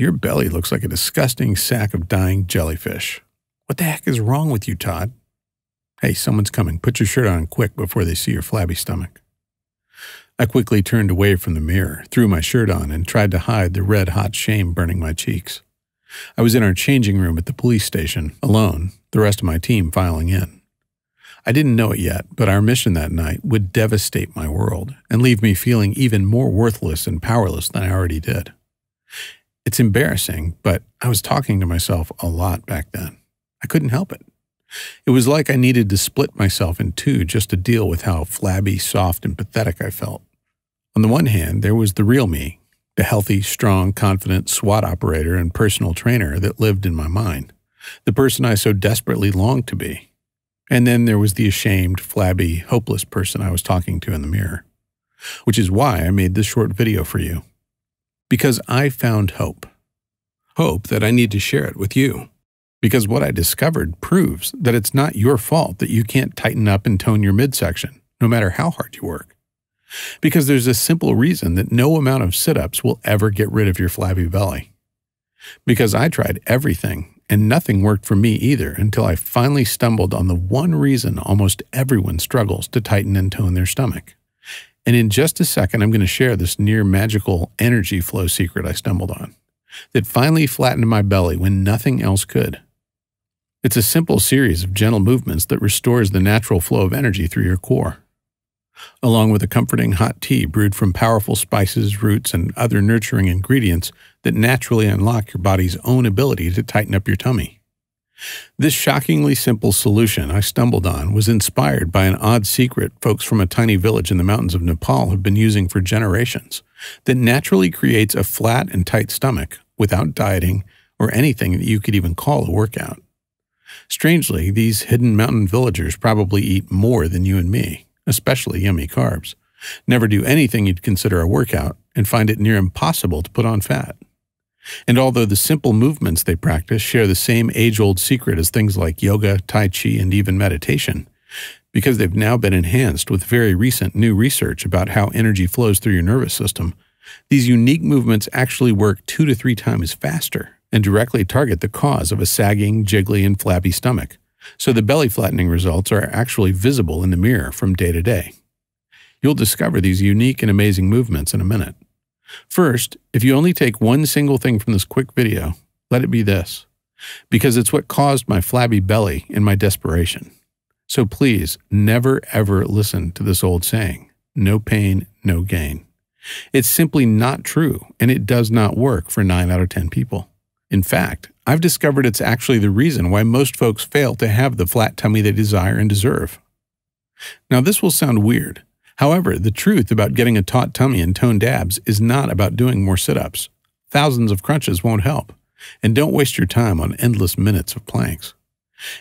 Your belly looks like a disgusting sack of dying jellyfish. What the heck is wrong with you, Todd? Hey, someone's coming. Put your shirt on quick before they see your flabby stomach. I quickly turned away from the mirror, threw my shirt on, and tried to hide the red hot shame burning my cheeks. I was in our changing room at the police station, alone, the rest of my team filing in. I didn't know it yet, but our mission that night would devastate my world and leave me feeling even more worthless and powerless than I already did. It's embarrassing, but I was talking to myself a lot back then. I couldn't help it. It was like I needed to split myself in two just to deal with how flabby, soft, and pathetic I felt. On the one hand, there was the real me, the healthy, strong, confident SWAT operator and personal trainer that lived in my mind, the person I so desperately longed to be. And then there was the ashamed, flabby, hopeless person I was talking to in the mirror. Which is why I made this short video for you. Because I found hope. Hope that I need to share it with you. Because what I discovered proves that it's not your fault that you can't tighten up and tone your midsection, no matter how hard you work. Because there's a simple reason that no amount of sit ups will ever get rid of your flabby belly. Because I tried everything and nothing worked for me either until I finally stumbled on the one reason almost everyone struggles to tighten and tone their stomach. And in just a second, I'm going to share this near magical energy flow secret I stumbled on that finally flattened my belly when nothing else could. It's a simple series of gentle movements that restores the natural flow of energy through your core along with a comforting hot tea brewed from powerful spices, roots, and other nurturing ingredients that naturally unlock your body's own ability to tighten up your tummy. This shockingly simple solution I stumbled on was inspired by an odd secret folks from a tiny village in the mountains of Nepal have been using for generations that naturally creates a flat and tight stomach without dieting or anything that you could even call a workout. Strangely, these hidden mountain villagers probably eat more than you and me especially yummy carbs. Never do anything you'd consider a workout and find it near impossible to put on fat. And although the simple movements they practice share the same age old secret as things like yoga, Tai Chi, and even meditation, because they've now been enhanced with very recent new research about how energy flows through your nervous system, these unique movements actually work two to three times faster and directly target the cause of a sagging, jiggly, and flabby stomach, so the belly flattening results are actually visible in the mirror from day to day. You'll discover these unique and amazing movements in a minute. First, if you only take one single thing from this quick video, let it be this, because it's what caused my flabby belly and my desperation. So please never ever listen to this old saying, no pain, no gain. It's simply not true, and it does not work for 9 out of 10 people. In fact, I've discovered it's actually the reason why most folks fail to have the flat tummy they desire and deserve. Now, this will sound weird. However, the truth about getting a taut tummy and toned abs is not about doing more sit ups. Thousands of crunches won't help. And don't waste your time on endless minutes of planks.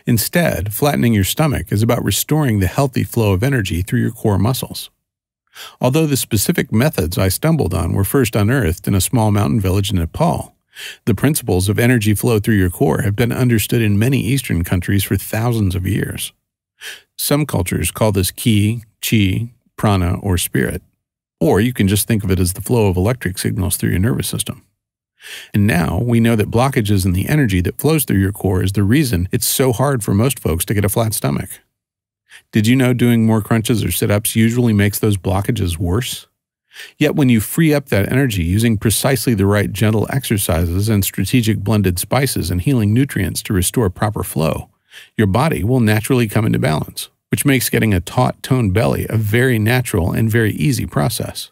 Instead, flattening your stomach is about restoring the healthy flow of energy through your core muscles. Although the specific methods I stumbled on were first unearthed in a small mountain village in Nepal, the principles of energy flow through your core have been understood in many Eastern countries for thousands of years. Some cultures call this ki, chi, prana, or spirit. Or you can just think of it as the flow of electric signals through your nervous system. And now we know that blockages in the energy that flows through your core is the reason it's so hard for most folks to get a flat stomach. Did you know doing more crunches or sit ups usually makes those blockages worse? Yet when you free up that energy using precisely the right gentle exercises and strategic blended spices and healing nutrients to restore proper flow, your body will naturally come into balance, which makes getting a taut, toned belly a very natural and very easy process.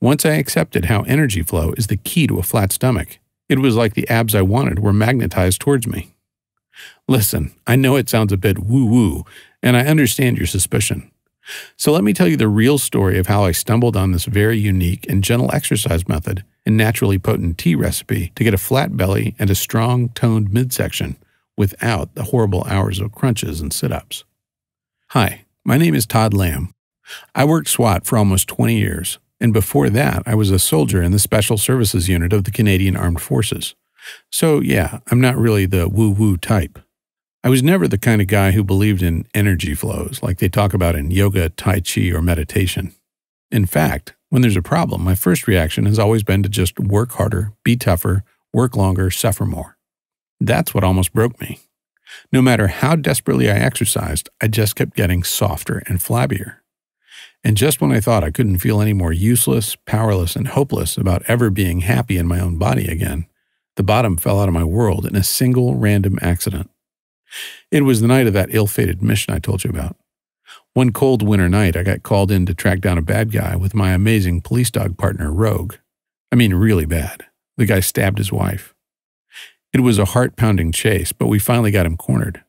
Once I accepted how energy flow is the key to a flat stomach, it was like the abs I wanted were magnetized towards me. Listen, I know it sounds a bit woo woo, and I understand your suspicion. So let me tell you the real story of how I stumbled on this very unique and gentle exercise method and naturally potent tea recipe to get a flat belly and a strong, toned midsection without the horrible hours of crunches and sit ups. Hi, my name is Todd Lamb. I worked SWAT for almost 20 years, and before that, I was a soldier in the Special Services Unit of the Canadian Armed Forces. So, yeah, I'm not really the woo woo type. I was never the kind of guy who believed in energy flows like they talk about in yoga, Tai Chi, or meditation. In fact, when there's a problem, my first reaction has always been to just work harder, be tougher, work longer, suffer more. That's what almost broke me. No matter how desperately I exercised, I just kept getting softer and flabbier. And just when I thought I couldn't feel any more useless, powerless, and hopeless about ever being happy in my own body again, the bottom fell out of my world in a single random accident. It was the night of that ill fated mission I told you about. One cold winter night, I got called in to track down a bad guy with my amazing police dog partner, Rogue. I mean, really bad. The guy stabbed his wife. It was a heart pounding chase, but we finally got him cornered.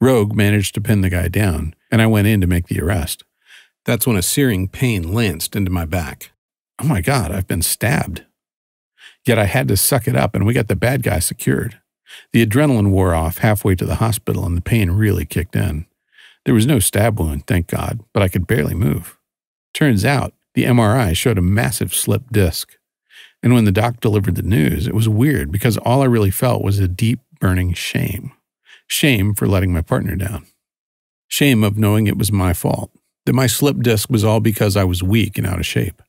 Rogue managed to pin the guy down, and I went in to make the arrest. That's when a searing pain lanced into my back. Oh my God, I've been stabbed. Yet I had to suck it up, and we got the bad guy secured. The adrenaline wore off halfway to the hospital, and the pain really kicked in. There was no stab wound, thank God, but I could barely move. Turns out, the MRI showed a massive slip disc. And when the doc delivered the news, it was weird because all I really felt was a deep, burning shame. Shame for letting my partner down. Shame of knowing it was my fault, that my slip disc was all because I was weak and out of shape.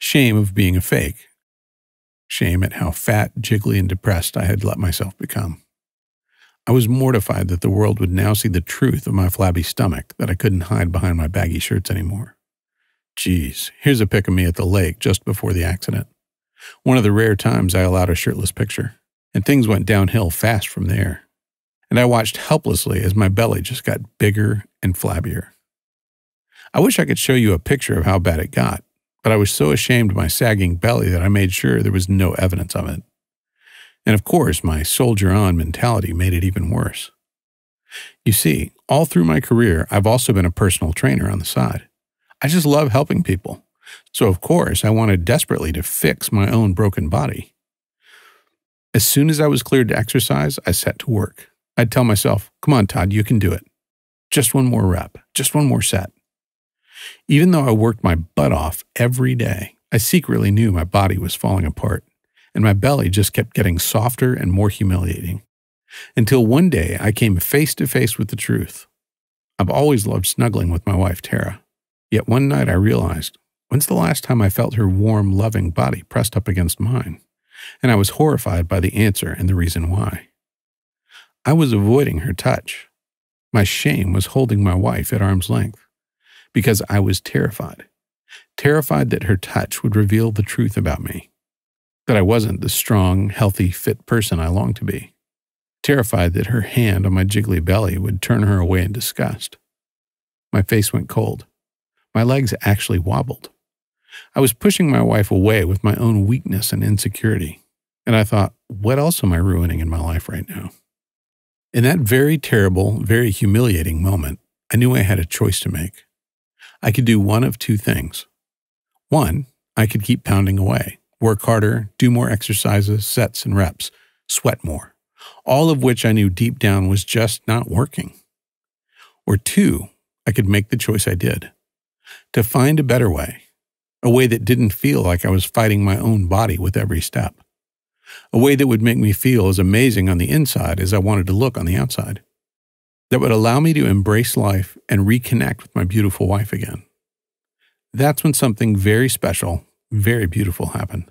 Shame of being a fake. Shame at how fat, jiggly, and depressed I had let myself become. I was mortified that the world would now see the truth of my flabby stomach, that I couldn't hide behind my baggy shirts anymore. Geez, here's a pic of me at the lake just before the accident. One of the rare times I allowed a shirtless picture, and things went downhill fast from there. And I watched helplessly as my belly just got bigger and flabbier. I wish I could show you a picture of how bad it got, but I was so ashamed of my sagging belly that I made sure there was no evidence of it. And of course, my soldier on mentality made it even worse. You see, all through my career, I've also been a personal trainer on the side. I just love helping people. So, of course, I wanted desperately to fix my own broken body. As soon as I was cleared to exercise, I set to work. I'd tell myself, come on, Todd, you can do it. Just one more rep, just one more set. Even though I worked my butt off every day, I secretly knew my body was falling apart, and my belly just kept getting softer and more humiliating. Until one day I came face to face with the truth. I've always loved snuggling with my wife, Tara. Yet one night I realized When's the last time I felt her warm, loving body pressed up against mine? And I was horrified by the answer and the reason why. I was avoiding her touch. My shame was holding my wife at arm's length because I was terrified. Terrified that her touch would reveal the truth about me, that I wasn't the strong, healthy, fit person I longed to be. Terrified that her hand on my jiggly belly would turn her away in disgust. My face went cold. My legs actually wobbled. I was pushing my wife away with my own weakness and insecurity. And I thought, what else am I ruining in my life right now? In that very terrible, very humiliating moment, I knew I had a choice to make. I could do one of two things. One, I could keep pounding away, work harder, do more exercises, sets, and reps, sweat more, all of which I knew deep down was just not working. Or two, I could make the choice I did to find a better way, a way that didn't feel like I was fighting my own body with every step, a way that would make me feel as amazing on the inside as I wanted to look on the outside, that would allow me to embrace life and reconnect with my beautiful wife again. That's when something very special, very beautiful happened.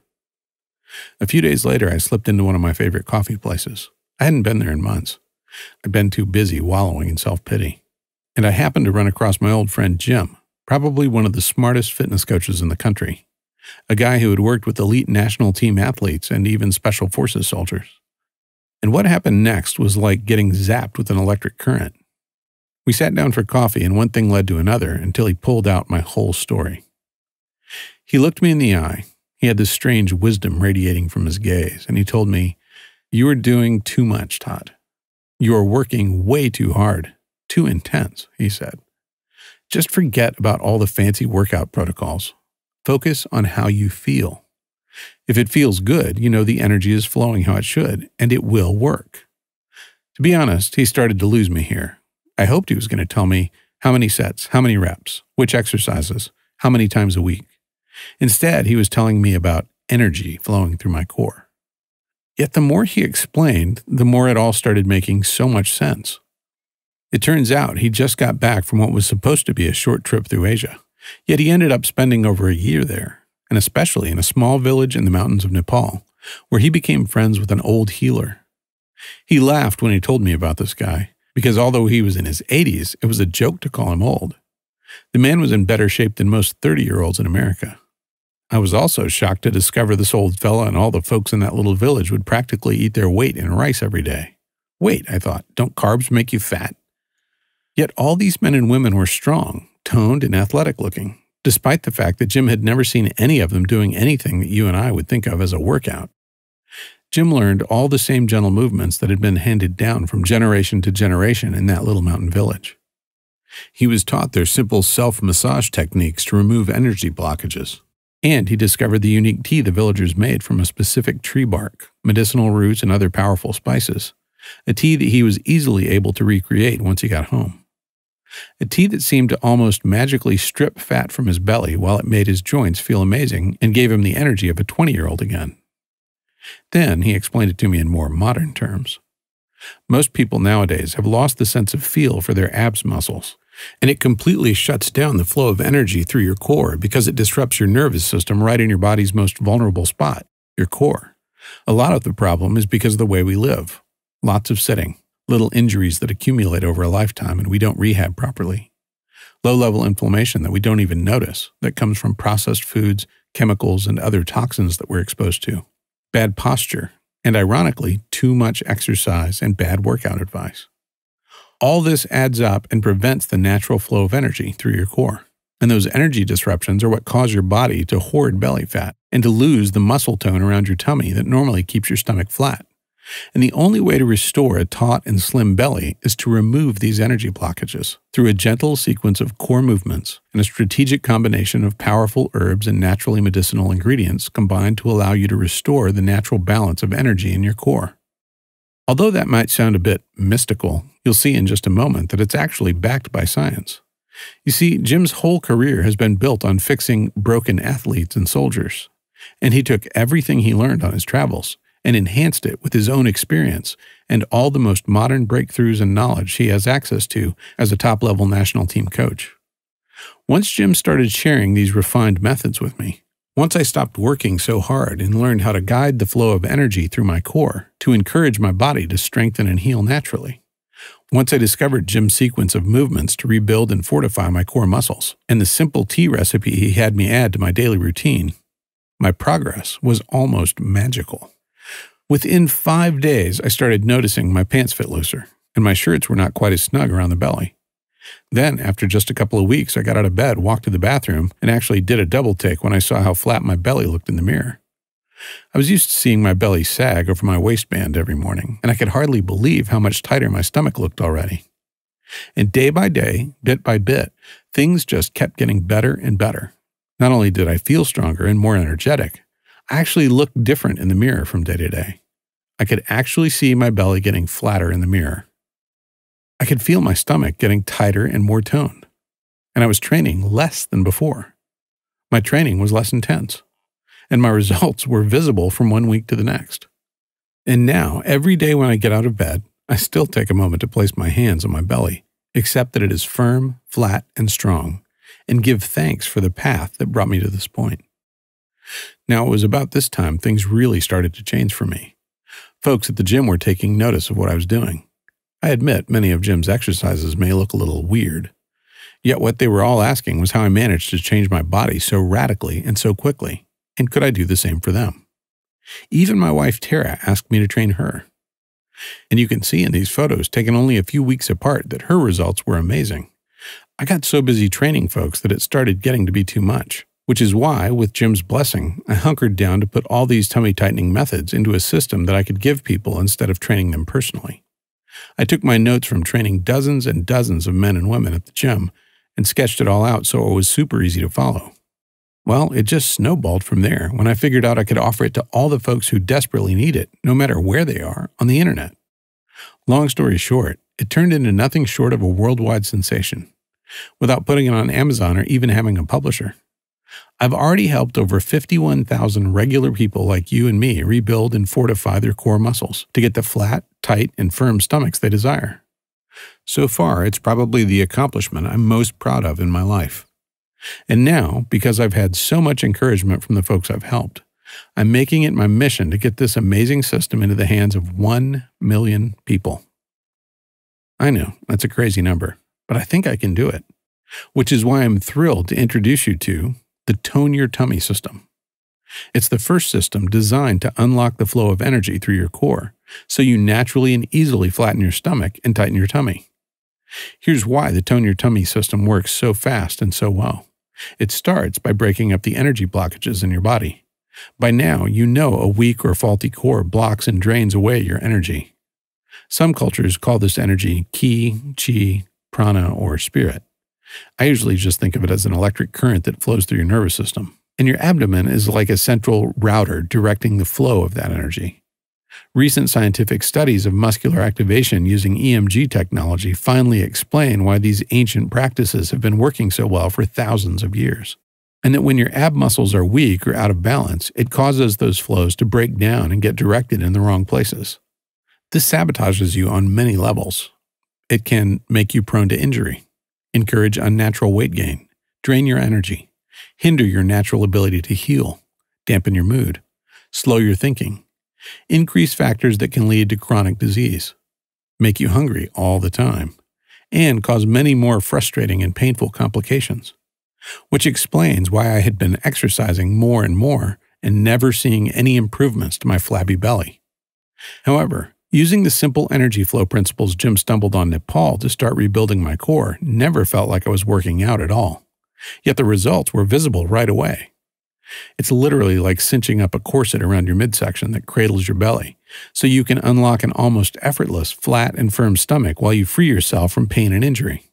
A few days later, I slipped into one of my favorite coffee places. I hadn't been there in months. I'd been too busy wallowing in self pity. And I happened to run across my old friend Jim, probably one of the smartest fitness coaches in the country, a guy who had worked with elite national team athletes and even special forces soldiers. And what happened next was like getting zapped with an electric current. We sat down for coffee, and one thing led to another until he pulled out my whole story. He looked me in the eye. He had this strange wisdom radiating from his gaze, and he told me, You are doing too much, Todd. You are working way too hard, too intense, he said. Just forget about all the fancy workout protocols. Focus on how you feel. If it feels good, you know the energy is flowing how it should, and it will work. To be honest, he started to lose me here. I hoped he was going to tell me how many sets, how many reps, which exercises, how many times a week. Instead, he was telling me about energy flowing through my core. Yet the more he explained, the more it all started making so much sense. It turns out he just got back from what was supposed to be a short trip through Asia, yet he ended up spending over a year there, and especially in a small village in the mountains of Nepal, where he became friends with an old healer. He laughed when he told me about this guy, because although he was in his 80s, it was a joke to call him old. The man was in better shape than most 30 year olds in America. I was also shocked to discover this old fella and all the folks in that little village would practically eat their weight in rice every day. Wait, I thought, don't carbs make you fat? Yet all these men and women were strong, toned, and athletic looking, despite the fact that Jim had never seen any of them doing anything that you and I would think of as a workout. Jim learned all the same gentle movements that had been handed down from generation to generation in that little mountain village. He was taught their simple self massage techniques to remove energy blockages. And he discovered the unique tea the villagers made from a specific tree bark, medicinal roots, and other powerful spices. A tea that he was easily able to recreate once he got home. A tea that seemed to almost magically strip fat from his belly while it made his joints feel amazing and gave him the energy of a 20 year old again. Then he explained it to me in more modern terms. Most people nowadays have lost the sense of feel for their abs muscles, and it completely shuts down the flow of energy through your core because it disrupts your nervous system right in your body's most vulnerable spot, your core. A lot of the problem is because of the way we live. Lots of sitting, little injuries that accumulate over a lifetime and we don't rehab properly. Low level inflammation that we don't even notice that comes from processed foods, chemicals, and other toxins that we're exposed to bad posture, and ironically, too much exercise and bad workout advice. All this adds up and prevents the natural flow of energy through your core. And those energy disruptions are what cause your body to hoard belly fat and to lose the muscle tone around your tummy that normally keeps your stomach flat. And the only way to restore a taut and slim belly is to remove these energy blockages through a gentle sequence of core movements and a strategic combination of powerful herbs and naturally medicinal ingredients combined to allow you to restore the natural balance of energy in your core. Although that might sound a bit mystical, you'll see in just a moment that it's actually backed by science. You see, Jim's whole career has been built on fixing broken athletes and soldiers, and he took everything he learned on his travels and enhanced it with his own experience and all the most modern breakthroughs and knowledge he has access to as a top level national team coach. Once Jim started sharing these refined methods with me, once I stopped working so hard and learned how to guide the flow of energy through my core to encourage my body to strengthen and heal naturally, once I discovered Jim's sequence of movements to rebuild and fortify my core muscles, and the simple tea recipe he had me add to my daily routine, my progress was almost magical. Within five days, I started noticing my pants fit looser, and my shirts were not quite as snug around the belly. Then, after just a couple of weeks, I got out of bed, walked to the bathroom, and actually did a double take when I saw how flat my belly looked in the mirror. I was used to seeing my belly sag over my waistband every morning, and I could hardly believe how much tighter my stomach looked already. And day by day, bit by bit, things just kept getting better and better. Not only did I feel stronger and more energetic, actually looked different in the mirror from day to day. I could actually see my belly getting flatter in the mirror. I could feel my stomach getting tighter and more toned. And I was training less than before. My training was less intense. And my results were visible from one week to the next. And now, every day when I get out of bed, I still take a moment to place my hands on my belly, accept that it is firm, flat, and strong, and give thanks for the path that brought me to this point. Now, it was about this time things really started to change for me. Folks at the gym were taking notice of what I was doing. I admit many of Jim's exercises may look a little weird. Yet what they were all asking was how I managed to change my body so radically and so quickly, and could I do the same for them? Even my wife Tara asked me to train her. And you can see in these photos taken only a few weeks apart that her results were amazing. I got so busy training folks that it started getting to be too much which is why, with Jim's blessing, I hunkered down to put all these tummy tightening methods into a system that I could give people instead of training them personally. I took my notes from training dozens and dozens of men and women at the gym and sketched it all out so it was super easy to follow. Well, it just snowballed from there when I figured out I could offer it to all the folks who desperately need it, no matter where they are, on the internet. Long story short, it turned into nothing short of a worldwide sensation, without putting it on Amazon or even having a publisher. I've already helped over 51,000 regular people like you and me rebuild and fortify their core muscles to get the flat, tight, and firm stomachs they desire. So far, it's probably the accomplishment I'm most proud of in my life. And now, because I've had so much encouragement from the folks I've helped, I'm making it my mission to get this amazing system into the hands of 1 million people. I know, that's a crazy number, but I think I can do it, which is why I'm thrilled to introduce you to the Tone Your Tummy system. It's the first system designed to unlock the flow of energy through your core, so you naturally and easily flatten your stomach and tighten your tummy. Here's why the Tone Your Tummy system works so fast and so well. It starts by breaking up the energy blockages in your body. By now, you know a weak or faulty core blocks and drains away your energy. Some cultures call this energy ki, chi, prana, or spirit. I usually just think of it as an electric current that flows through your nervous system. And your abdomen is like a central router directing the flow of that energy. Recent scientific studies of muscular activation using EMG technology finally explain why these ancient practices have been working so well for thousands of years. And that when your ab muscles are weak or out of balance, it causes those flows to break down and get directed in the wrong places. This sabotages you on many levels. It can make you prone to injury, encourage unnatural weight gain, drain your energy, hinder your natural ability to heal, dampen your mood, slow your thinking, increase factors that can lead to chronic disease, make you hungry all the time, and cause many more frustrating and painful complications. Which explains why I had been exercising more and more and never seeing any improvements to my flabby belly. However, using the simple energy flow principles Jim stumbled on Nepal to start rebuilding my core never felt like I was working out at all. Yet the results were visible right away. It's literally like cinching up a corset around your midsection that cradles your belly, so you can unlock an almost effortless, flat, and firm stomach while you free yourself from pain and injury.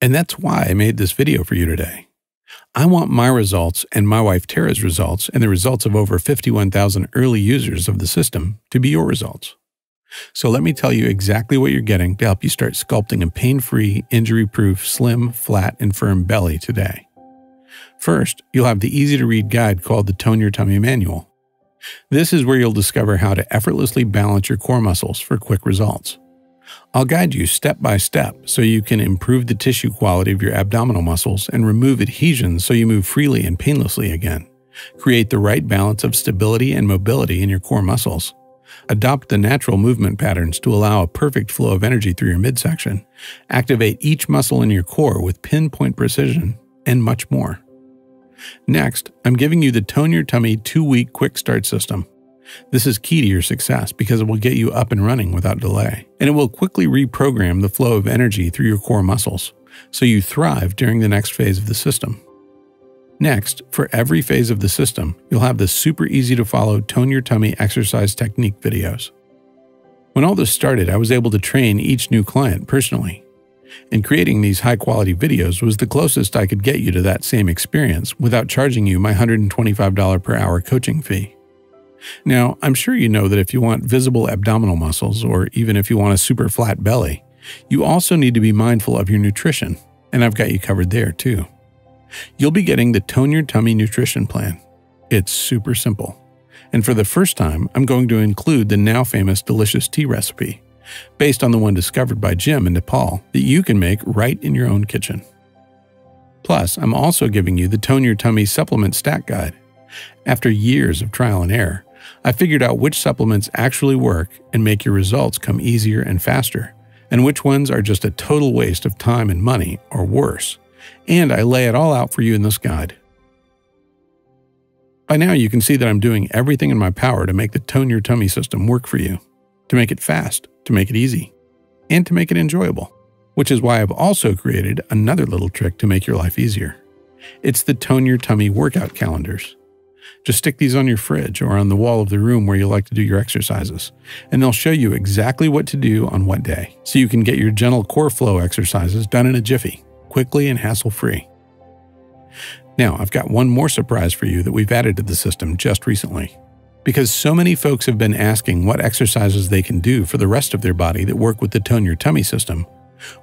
And that's why I made this video for you today. I want my results and my wife Tara's results and the results of over 51,000 early users of the system to be your results. So let me tell you exactly what you're getting to help you start sculpting a pain free, injury proof, slim, flat, and firm belly today. First, you'll have the easy to read guide called the Tone Your Tummy Manual. This is where you'll discover how to effortlessly balance your core muscles for quick results. I'll guide you step by step so you can improve the tissue quality of your abdominal muscles and remove adhesions so you move freely and painlessly again. Create the right balance of stability and mobility in your core muscles. Adopt the natural movement patterns to allow a perfect flow of energy through your midsection. Activate each muscle in your core with pinpoint precision, and much more. Next, I'm giving you the Tone Your Tummy two week quick start system. This is key to your success because it will get you up and running without delay, and it will quickly reprogram the flow of energy through your core muscles so you thrive during the next phase of the system. Next, for every phase of the system, you'll have the super easy to follow Tone Your Tummy exercise technique videos. When all this started, I was able to train each new client personally. And creating these high quality videos was the closest I could get you to that same experience without charging you my $125 per hour coaching fee. Now, I'm sure you know that if you want visible abdominal muscles, or even if you want a super flat belly, you also need to be mindful of your nutrition, and I've got you covered there too you'll be getting the Tone Your Tummy Nutrition Plan. It's super simple. And for the first time, I'm going to include the now famous delicious tea recipe, based on the one discovered by Jim in Nepal, that you can make right in your own kitchen. Plus, I'm also giving you the Tone Your Tummy Supplement Stack Guide. After years of trial and error, I figured out which supplements actually work and make your results come easier and faster, and which ones are just a total waste of time and money, or worse and I lay it all out for you in this guide. By now, you can see that I'm doing everything in my power to make the Tone Your Tummy system work for you, to make it fast, to make it easy, and to make it enjoyable, which is why I've also created another little trick to make your life easier. It's the Tone Your Tummy workout calendars. Just stick these on your fridge or on the wall of the room where you like to do your exercises, and they'll show you exactly what to do on what day, so you can get your gentle core flow exercises done in a jiffy quickly and hassle free. Now, I've got one more surprise for you that we've added to the system just recently. Because so many folks have been asking what exercises they can do for the rest of their body that work with the Tone Your Tummy system,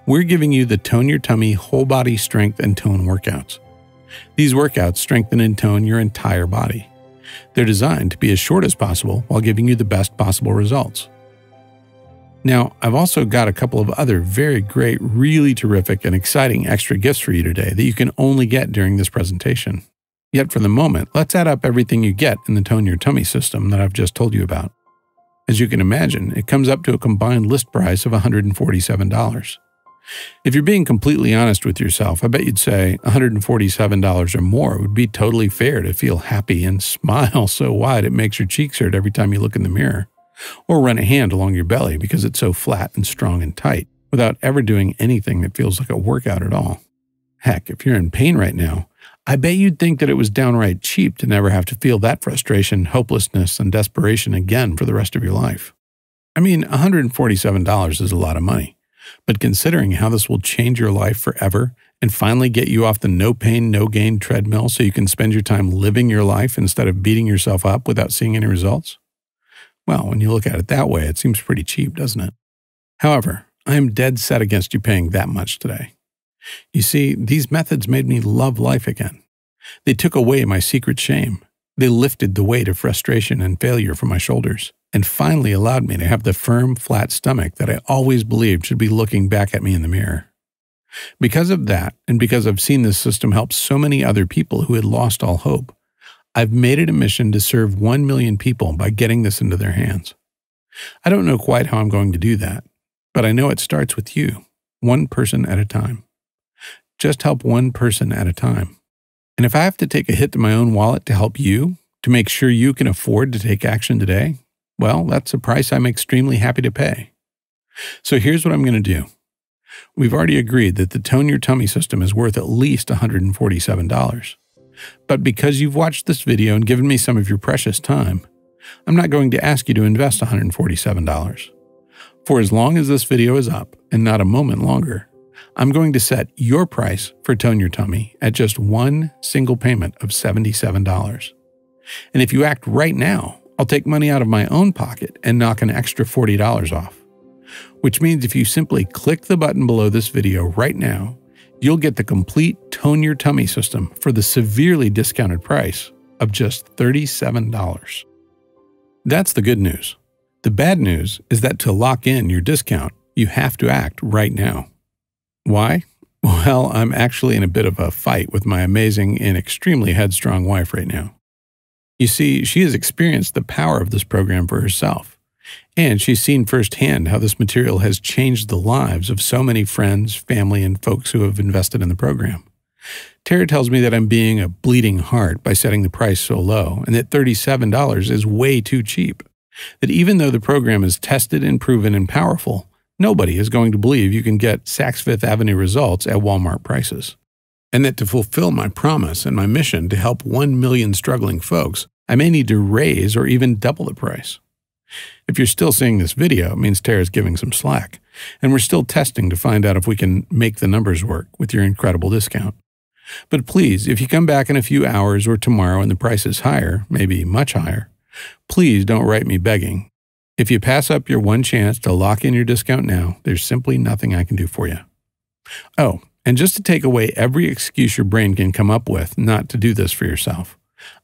we're giving you the Tone Your Tummy whole body strength and tone workouts. These workouts strengthen and tone your entire body. They're designed to be as short as possible while giving you the best possible results. Now, I've also got a couple of other very great, really terrific, and exciting extra gifts for you today that you can only get during this presentation. Yet for the moment, let's add up everything you get in the Tone Your Tummy system that I've just told you about. As you can imagine, it comes up to a combined list price of $147. If you're being completely honest with yourself, I bet you'd say $147 or more would be totally fair to feel happy and smile so wide it makes your cheeks hurt every time you look in the mirror, or run a hand along your belly because it's so flat and strong and tight without ever doing anything that feels like a workout at all. Heck, if you're in pain right now, I bet you'd think that it was downright cheap to never have to feel that frustration, hopelessness, and desperation again for the rest of your life. I mean, $147 is a lot of money. But considering how this will change your life forever and finally get you off the no pain, no gain treadmill so you can spend your time living your life instead of beating yourself up without seeing any results? Well, when you look at it that way, it seems pretty cheap, doesn't it? However, I am dead set against you paying that much today. You see, these methods made me love life again. They took away my secret shame. They lifted the weight of frustration and failure from my shoulders and finally allowed me to have the firm, flat stomach that I always believed should be looking back at me in the mirror. Because of that, and because I've seen this system help so many other people who had lost all hope, I've made it a mission to serve 1 million people by getting this into their hands. I don't know quite how I'm going to do that, but I know it starts with you, one person at a time. Just help one person at a time. And if I have to take a hit to my own wallet to help you, to make sure you can afford to take action today, well, that's a price I'm extremely happy to pay. So here's what I'm going to do. We've already agreed that the Tone Your Tummy system is worth at least $147. But because you've watched this video and given me some of your precious time, I'm not going to ask you to invest $147. For as long as this video is up, and not a moment longer, I'm going to set your price for Tone Your Tummy at just one single payment of $77. And if you act right now, I'll take money out of my own pocket and knock an extra $40 off. Which means if you simply click the button below this video right now, you'll get the complete Tone Your Tummy system for the severely discounted price of just $37. That's the good news. The bad news is that to lock in your discount, you have to act right now. Why? Well, I'm actually in a bit of a fight with my amazing and extremely headstrong wife right now. You see, she has experienced the power of this program for herself, and she's seen firsthand how this material has changed the lives of so many friends, family, and folks who have invested in the program. Tara tells me that I'm being a bleeding heart by setting the price so low, and that $37 is way too cheap. That even though the program is tested and proven and powerful, nobody is going to believe you can get Saks Fifth Avenue results at Walmart prices and that to fulfill my promise and my mission to help 1 million struggling folks, I may need to raise or even double the price. If you're still seeing this video, it means Tara's giving some slack, and we're still testing to find out if we can make the numbers work with your incredible discount. But please, if you come back in a few hours or tomorrow and the price is higher, maybe much higher, please don't write me begging. If you pass up your one chance to lock in your discount now, there's simply nothing I can do for you. Oh, and just to take away every excuse your brain can come up with not to do this for yourself,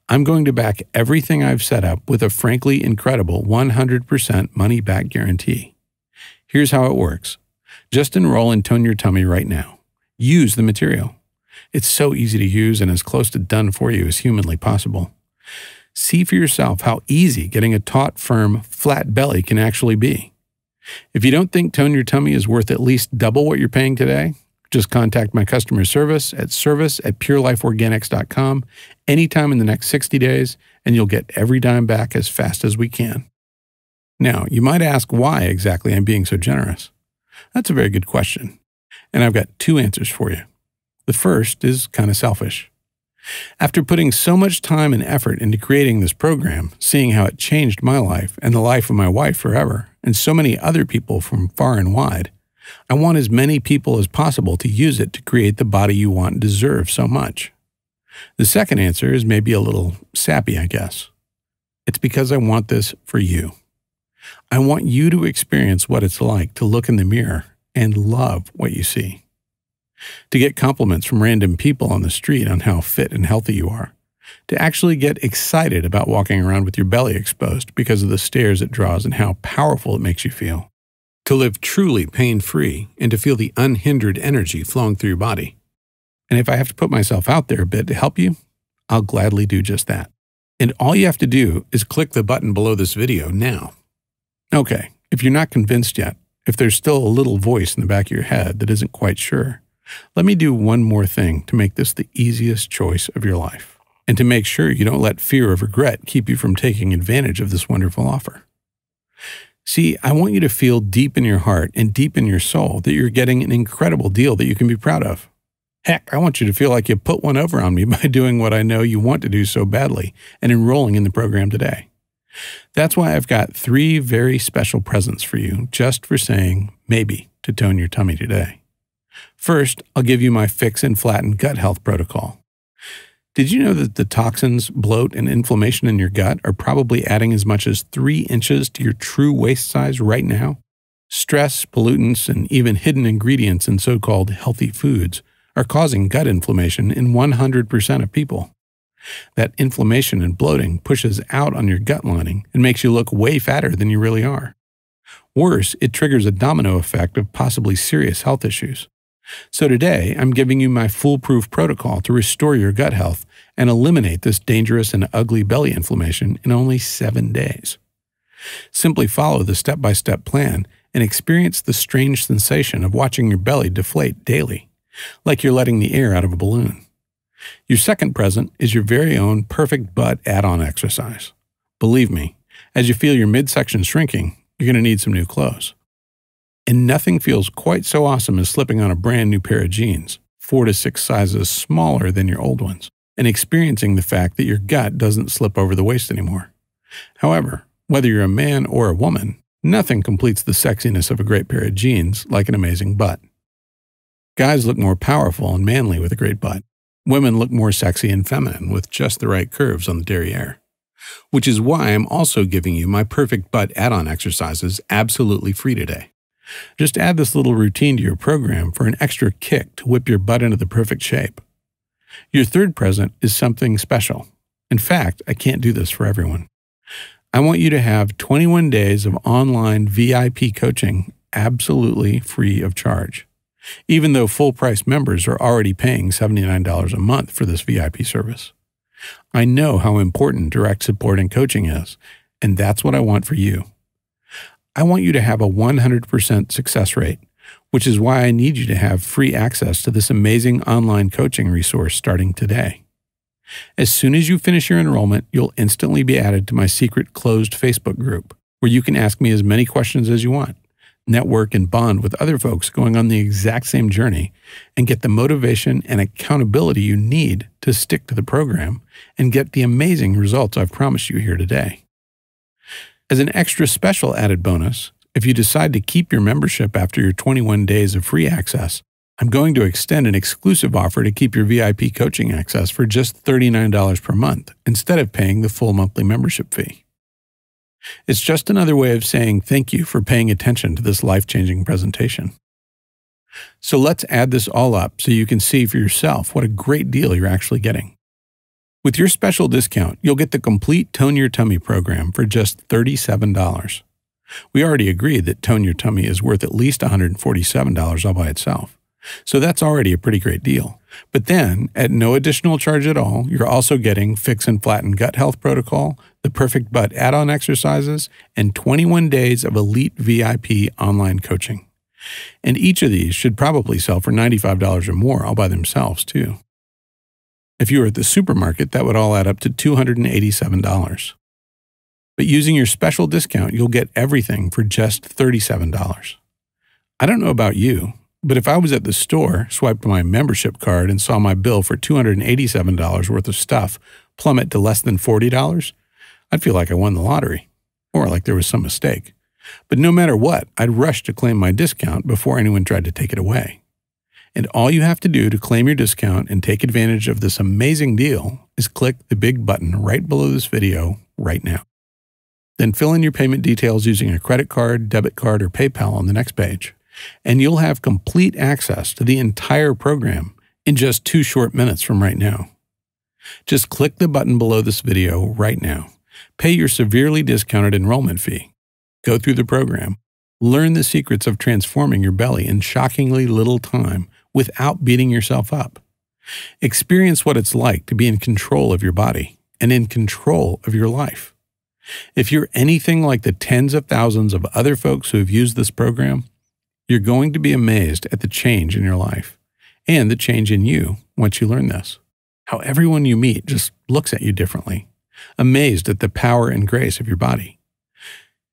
I'm going to back everything I've set up with a frankly incredible 100% money back guarantee. Here's how it works just enroll in Tone Your Tummy right now. Use the material. It's so easy to use and as close to done for you as humanly possible. See for yourself how easy getting a taut, firm, flat belly can actually be. If you don't think Tone Your Tummy is worth at least double what you're paying today, just contact my customer service at service at purelifeorganics.com anytime in the next 60 days, and you'll get every dime back as fast as we can. Now, you might ask why exactly I'm being so generous. That's a very good question, and I've got two answers for you. The first is kind of selfish. After putting so much time and effort into creating this program, seeing how it changed my life and the life of my wife forever, and so many other people from far and wide, I want as many people as possible to use it to create the body you want and deserve so much. The second answer is maybe a little sappy, I guess. It's because I want this for you. I want you to experience what it's like to look in the mirror and love what you see. To get compliments from random people on the street on how fit and healthy you are. To actually get excited about walking around with your belly exposed because of the stares it draws and how powerful it makes you feel to live truly pain free and to feel the unhindered energy flowing through your body. And if I have to put myself out there a bit to help you, I'll gladly do just that. And all you have to do is click the button below this video now. Okay, if you're not convinced yet, if there's still a little voice in the back of your head that isn't quite sure, let me do one more thing to make this the easiest choice of your life, and to make sure you don't let fear of regret keep you from taking advantage of this wonderful offer. See, I want you to feel deep in your heart and deep in your soul that you're getting an incredible deal that you can be proud of. Heck, I want you to feel like you put one over on me by doing what I know you want to do so badly and enrolling in the program today. That's why I've got three very special presents for you just for saying maybe to tone your tummy today. First, I'll give you my fix and flatten gut health protocol. Did you know that the toxins, bloat, and inflammation in your gut are probably adding as much as three inches to your true waist size right now? Stress, pollutants, and even hidden ingredients in so called healthy foods are causing gut inflammation in 100% of people. That inflammation and bloating pushes out on your gut lining and makes you look way fatter than you really are. Worse, it triggers a domino effect of possibly serious health issues. So today, I'm giving you my foolproof protocol to restore your gut health and eliminate this dangerous and ugly belly inflammation in only seven days. Simply follow the step by step plan and experience the strange sensation of watching your belly deflate daily, like you're letting the air out of a balloon. Your second present is your very own perfect butt add on exercise. Believe me, as you feel your midsection shrinking, you're going to need some new clothes. And nothing feels quite so awesome as slipping on a brand new pair of jeans, four to six sizes smaller than your old ones, and experiencing the fact that your gut doesn't slip over the waist anymore. However, whether you're a man or a woman, nothing completes the sexiness of a great pair of jeans like an amazing butt. Guys look more powerful and manly with a great butt. Women look more sexy and feminine with just the right curves on the derriere. Which is why I'm also giving you my perfect butt add on exercises absolutely free today. Just add this little routine to your program for an extra kick to whip your butt into the perfect shape. Your third present is something special. In fact, I can't do this for everyone. I want you to have 21 days of online VIP coaching absolutely free of charge, even though full price members are already paying $79 a month for this VIP service. I know how important direct support and coaching is, and that's what I want for you. I want you to have a 100% success rate, which is why I need you to have free access to this amazing online coaching resource starting today. As soon as you finish your enrollment, you'll instantly be added to my secret closed Facebook group, where you can ask me as many questions as you want, network and bond with other folks going on the exact same journey, and get the motivation and accountability you need to stick to the program and get the amazing results I've promised you here today. As an extra special added bonus, if you decide to keep your membership after your 21 days of free access, I'm going to extend an exclusive offer to keep your VIP coaching access for just $39 per month instead of paying the full monthly membership fee. It's just another way of saying thank you for paying attention to this life changing presentation. So let's add this all up so you can see for yourself what a great deal you're actually getting. With your special discount, you'll get the complete Tone Your Tummy program for just $37. We already agreed that Tone Your Tummy is worth at least $147 all by itself. So that's already a pretty great deal. But then, at no additional charge at all, you're also getting Fix and Flatten Gut Health Protocol, the Perfect Butt add on exercises, and 21 days of elite VIP online coaching. And each of these should probably sell for $95 or more all by themselves, too. If you were at the supermarket, that would all add up to $287. But using your special discount, you'll get everything for just $37. I don't know about you, but if I was at the store, swiped my membership card, and saw my bill for $287 worth of stuff plummet to less than $40, I'd feel like I won the lottery or like there was some mistake. But no matter what, I'd rush to claim my discount before anyone tried to take it away. And all you have to do to claim your discount and take advantage of this amazing deal is click the big button right below this video right now. Then fill in your payment details using a credit card, debit card, or PayPal on the next page, and you'll have complete access to the entire program in just two short minutes from right now. Just click the button below this video right now. Pay your severely discounted enrollment fee. Go through the program. Learn the secrets of transforming your belly in shockingly little time without beating yourself up. Experience what it's like to be in control of your body and in control of your life. If you're anything like the tens of thousands of other folks who have used this program, you're going to be amazed at the change in your life and the change in you once you learn this. How everyone you meet just looks at you differently, amazed at the power and grace of your body.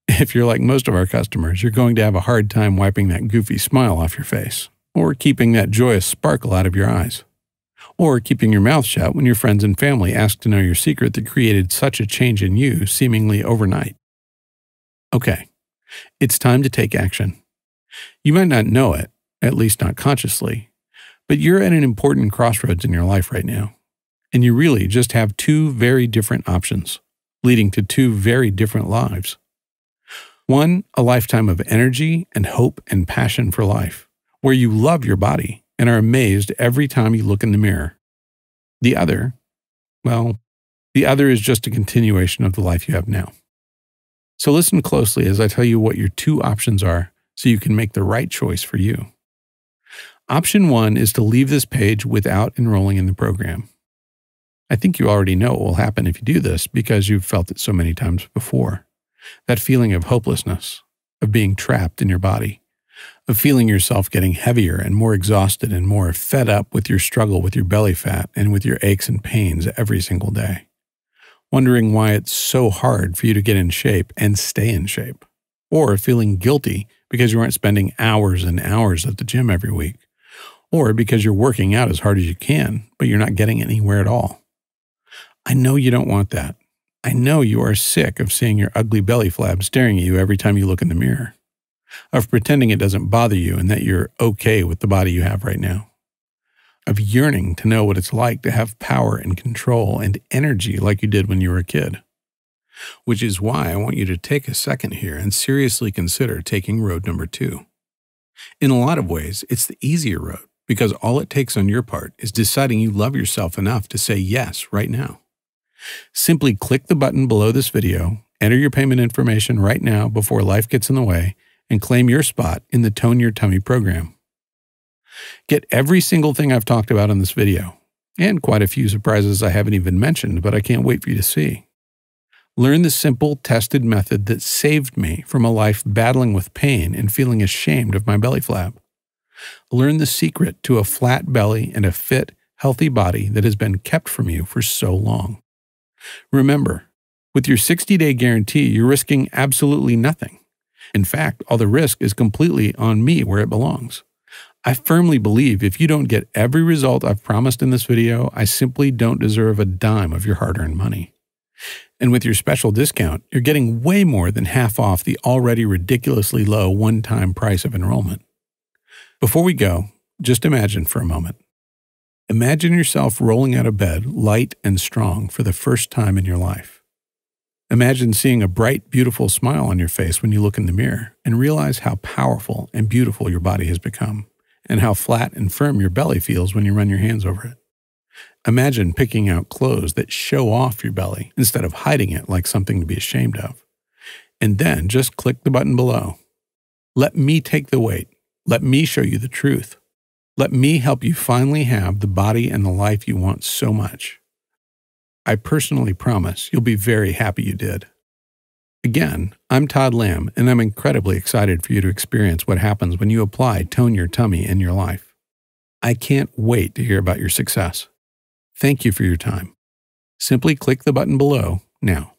If you're like most of our customers, you're going to have a hard time wiping that goofy smile off your face, or keeping that joyous sparkle out of your eyes, or keeping your mouth shut when your friends and family ask to know your secret that created such a change in you seemingly overnight. Okay, it's time to take action. You might not know it, at least not consciously, but you're at an important crossroads in your life right now. And you really just have two very different options, leading to two very different lives. One, a lifetime of energy and hope and passion for life, where you love your body and are amazed every time you look in the mirror. The other, well, the other is just a continuation of the life you have now. So listen closely as I tell you what your two options are so you can make the right choice for you. Option one is to leave this page without enrolling in the program. I think you already know what will happen if you do this because you've felt it so many times before. That feeling of hopelessness, of being trapped in your body, of feeling yourself getting heavier and more exhausted and more fed up with your struggle with your belly fat and with your aches and pains every single day. Wondering why it's so hard for you to get in shape and stay in shape. Or feeling guilty because you aren't spending hours and hours at the gym every week. Or because you're working out as hard as you can, but you're not getting anywhere at all. I know you don't want that. I know you are sick of seeing your ugly belly flab staring at you every time you look in the mirror, of pretending it doesn't bother you and that you're okay with the body you have right now, of yearning to know what it's like to have power and control and energy like you did when you were a kid. Which is why I want you to take a second here and seriously consider taking road number two. In a lot of ways, it's the easier road because all it takes on your part is deciding you love yourself enough to say yes right now. Simply click the button below this video, enter your payment information right now before life gets in the way, and claim your spot in the Tone Your Tummy program. Get every single thing I've talked about in this video, and quite a few surprises I haven't even mentioned, but I can't wait for you to see. Learn the simple, tested method that saved me from a life battling with pain and feeling ashamed of my belly flab. Learn the secret to a flat belly and a fit, healthy body that has been kept from you for so long. Remember, with your 60 day guarantee, you're risking absolutely nothing. In fact, all the risk is completely on me where it belongs. I firmly believe if you don't get every result I've promised in this video, I simply don't deserve a dime of your hard earned money. And with your special discount, you're getting way more than half off the already ridiculously low one time price of enrollment. Before we go, just imagine for a moment Imagine yourself rolling out of bed, light and strong, for the first time in your life. Imagine seeing a bright, beautiful smile on your face when you look in the mirror and realize how powerful and beautiful your body has become, and how flat and firm your belly feels when you run your hands over it. Imagine picking out clothes that show off your belly instead of hiding it like something to be ashamed of. And then just click the button below. Let me take the weight. Let me show you the truth. Let me help you finally have the body and the life you want so much. I personally promise you'll be very happy you did. Again, I'm Todd Lamb, and I'm incredibly excited for you to experience what happens when you apply Tone Your Tummy in your life. I can't wait to hear about your success. Thank you for your time. Simply click the button below now.